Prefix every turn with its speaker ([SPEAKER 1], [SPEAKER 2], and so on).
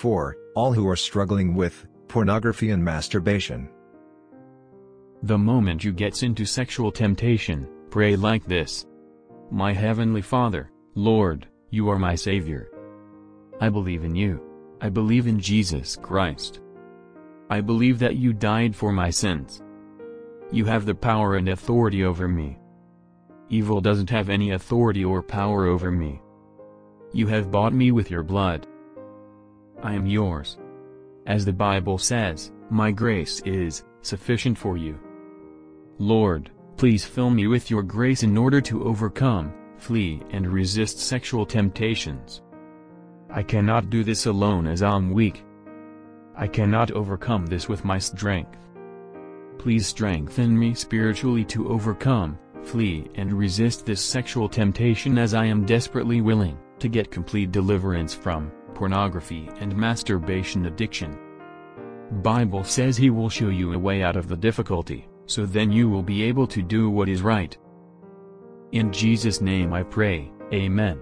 [SPEAKER 1] For all who are struggling with pornography and masturbation.
[SPEAKER 2] The moment you gets into sexual temptation, pray like this. My heavenly Father, Lord, you are my Savior. I believe in you. I believe in Jesus Christ. I believe that you died for my sins. You have the power and authority over me. Evil doesn't have any authority or power over me. You have bought me with your blood. I am yours. As the Bible says, my grace is sufficient for you. Lord, please fill me with your grace in order to overcome, flee and resist sexual temptations. I cannot do this alone as I'm weak. I cannot overcome this with my strength. Please strengthen me spiritually to overcome, flee and resist this sexual temptation as I am desperately willing to get complete deliverance from pornography and masturbation addiction. Bible says he will show you a way out of the difficulty, so then you will be able to do what is right. In Jesus' name I pray, Amen.